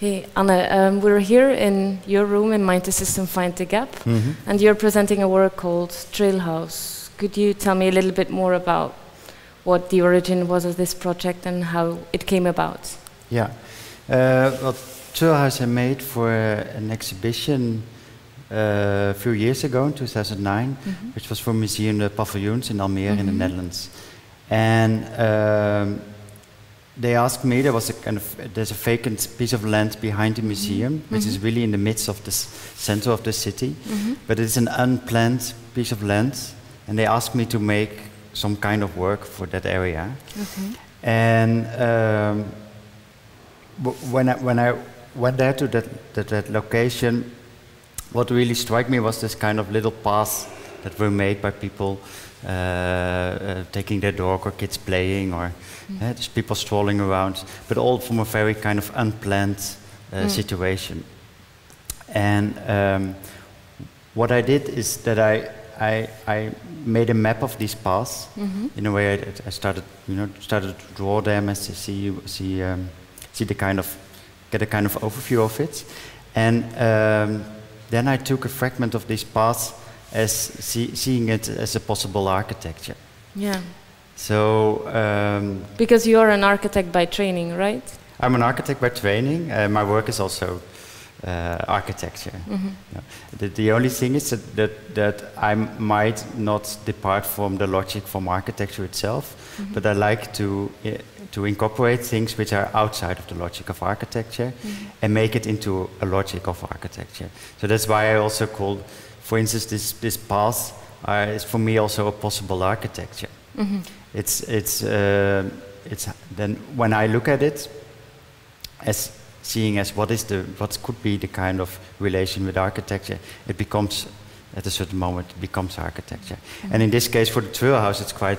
Hey, Anne, um, we're here in your room in Mind the System Find the Gap, Mhm. and you're presenting a work called Trail House. Could you tell me a little bit more about what the origin was of this project and how it came about? Yeah. Uh, well, Trailhouse I made for an exhibition uh, a few years ago, in 2009, which was for Museum de Paviljoens in Almere in the Netherlands. And um, they asked me, there was a kind of, there's a vacant piece of land behind the museum, mm-hmm. which is mm-hmm. really in the midst of the center of the city, mm-hmm. but it's an unplanned piece of land. And they asked me to make some kind of work for that area. Okay. And um, w- when I, when I went there to that, that, that location, what really struck me was this kind of little paths that were made by people uh, uh, taking their dog or kids playing or uh, just people strolling around, but all from a very kind of unplanned uh, situation. And um, what I did is that I, I, I made a map of these paths. In a way, I, I started, you know, started to draw them and to see, see, um, see the kind of, get a kind of overview of it. And um, then I took a fragment of these paths as see, seeing it as a possible architecture. Yeah. So um, Because you're an architect by training, right? I'm an architect by training. Uh, my work is also uh, architecture. Yeah. The, the only thing is that, that, that I might not depart from the logic from architecture itself, but I like to, uh, to incorporate things which are outside of the logic of architecture and make it into a logic of architecture. So that's why I also call, for instance, this, this path uh, is for me also a possible architecture. It's, it's, uh, it's then when I look at it, as seeing as what is the what could be the kind of relation with architecture, it becomes at a certain moment it becomes architecture. And in this case, for the trail house, it's quite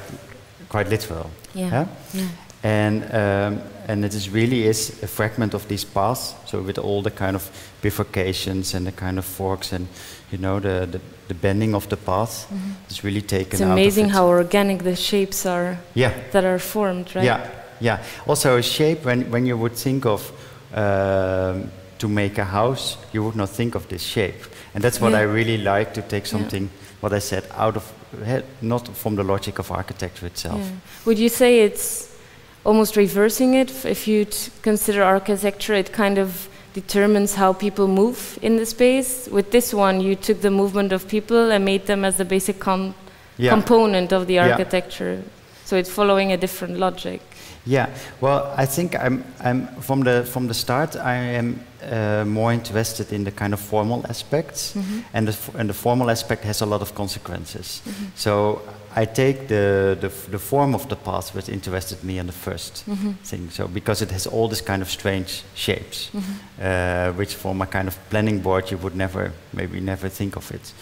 quite literal. Yeah. Yeah. And um, and it is really is a fragment of these paths. So with all the kind of bifurcations and the kind of forks and you know the the, the bending of the path it's really taken It's out of amazing it. how organic the shapes are yeah that are formed, right? yeah, yeah. Also, a shape when when you would think of um, to make a house, you would not think of this shape, and that's what Yeah. I really like to take something what I said out of not from the logic of architecture itself. Yeah. Would you say it's almost reversing it? If you consider architecture, it kind of determines how people move in the space. With this one, you took the movement of people and made them as the basic com- Yeah. component of the Yeah. So it's following a different logic. Yeah, well, I think I'm, I'm from the from the start. I am uh, more interested in the kind of formal aspects, and the f- and the formal aspect has a lot of consequences. So I take the, the the form of the path which interested me in the 1st thing. So because it has all this kind of strange shapes, uh, which from a kind of planning board you would never maybe never think of it.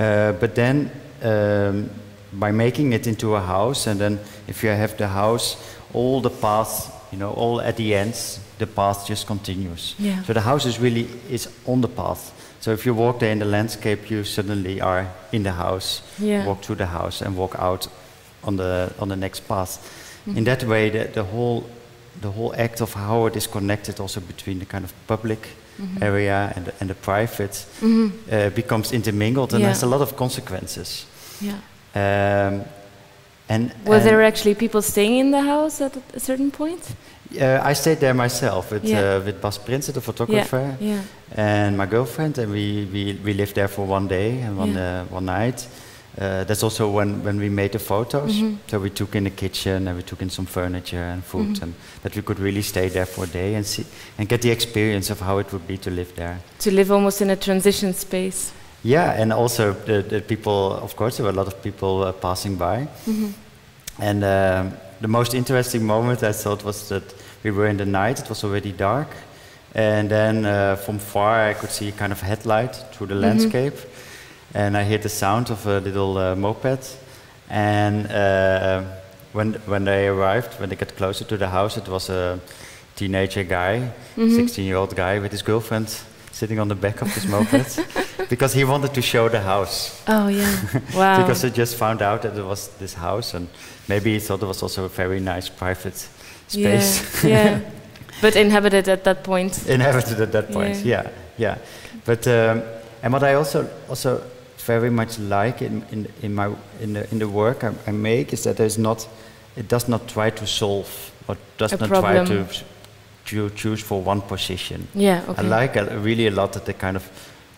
Uh, but then. Um, by making it into a house, and then if you have the house, all the paths, you know, all at the ends, the path just continues. Yeah. So the house is really is on the path. So if you walk there in the landscape, you suddenly are in the house. Yeah. Walk through the house and walk out on the on the next path. In mm-hmm. that way, the, the whole the whole act of how it is connected also between the kind of public mm-hmm. area and the, and the private mm-hmm. uh, becomes intermingled and Yeah. has a lot of consequences. Yeah. Um, and Were and, there actually people staying in the house at a certain point? uh, I stayed there myself with Yeah. uh, with Bas Prinsen, the photographer, Yeah. and my girlfriend, and we, we, we lived there for one day and one Yeah. uh, one night. Uh, that's also when, when we made the photos. Mm-hmm. So we took in the kitchen and we took in some furniture and food, Mm-hmm. and that we could really stay there for a day and see and get the experience of how it would be to live there. To live almost in a transition space. Yeah, and also the, the people, of course, there were a lot of people uh, passing by. And um, the most interesting moment I thought was that we were in the night, it was already dark. And then uh, from far I could see a kind of headlight through the landscape. And I heard the sound of a little uh, moped. And uh, when, when they arrived, when they got closer to the house, it was a teenager guy, 16 year old guy with his girlfriend sitting on the back of this moped because he wanted to show the house. Oh yeah. Wow. Because he just found out that there was this house, and maybe he thought it was also a very nice private space. yeah. yeah. but inhabited at that point. Inhabited at that point, yeah, yeah. yeah. But um, and what I also also very much like in in, in my in the in the work I, I make is that there's not it does not try to solve or does A not problem. try to to choose for one position. Yeah, okay. I like uh, really a lot that the kind of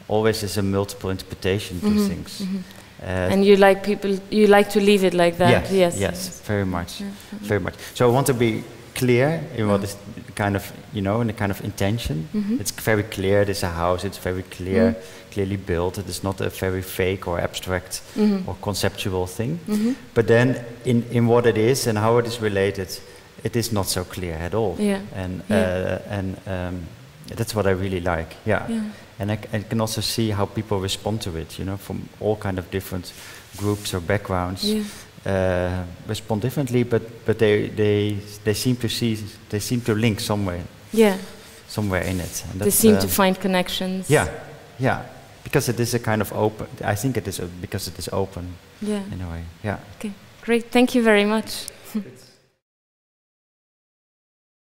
always is a multiple interpretation to Mhm, things. mhm. Uh, And you like people, you like to leave it like that. yes, Yes. yes, very much, Yeah, very much. So I want to be clear in what Mm. is kind of you know in the kind of intention. Mhm. It's very clear. There's a house. It's very clear, Mm. clearly built. It is not a very fake or abstract Mhm. or conceptual thing. Mhm. But then in in what it is and how it is related, it is not so clear at all. Yeah. And Yeah. uh, and um, that's what I really like. Yeah. Yeah. And I can also see how people respond to it. You know, from all kind of different groups or backgrounds. Yeah. Uh, respond differently, but but they they they seem to see they seem to link somewhere Yeah. somewhere in it. And They seem to um, find connections. yeah, yeah, because it is a kind of open. I think it is a, because it is open Yeah. in a way. Yeah. Okay. Great. Thank you very much.